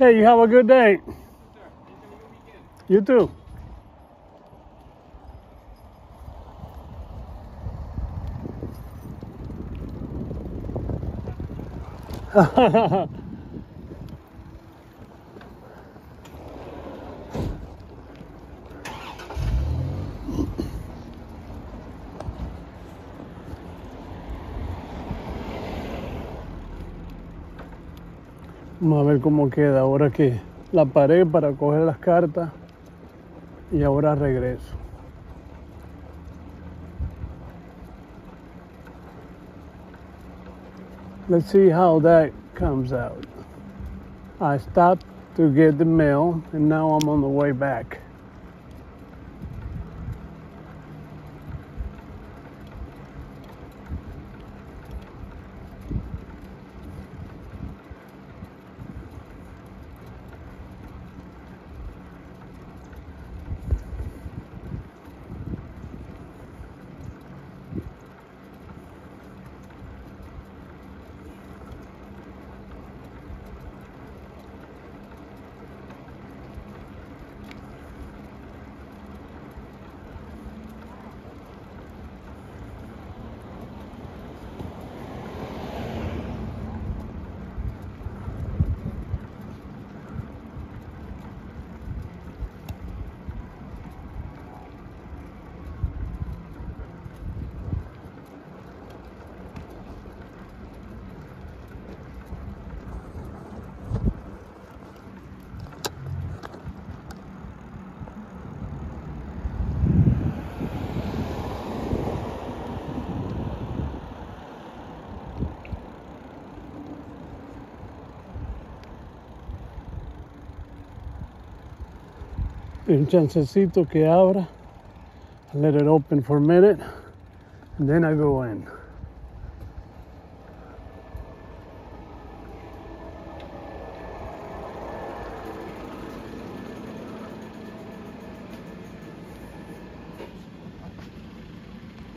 Hey, you have a good day. Yes, you too. Ha ha ha. Vamos a ver cómo queda ahora que la paré para coger las cartas y ahora regreso. Let's see how that comes out. I stopped to get the mail and now I'm on the way back. el chancecito que abra. I let it open for a minute and then I go in.